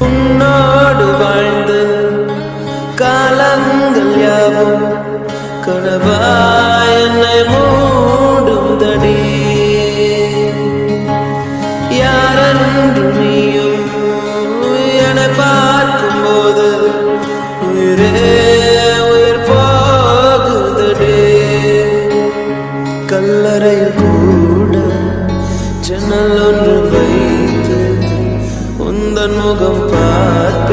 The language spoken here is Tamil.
உன்னோடு வாழ்ந்து காலங்கள் யாவும் கனவாய் என்னை மூடும் தடி. யாரென்று நீயும் என்னை பார்க்கும் போது உயிரே உயிர் போகுதடி. கல்லறையில் கூட ஜன்னல் ஒன்று வை உந்தன் முகம் பார்த்து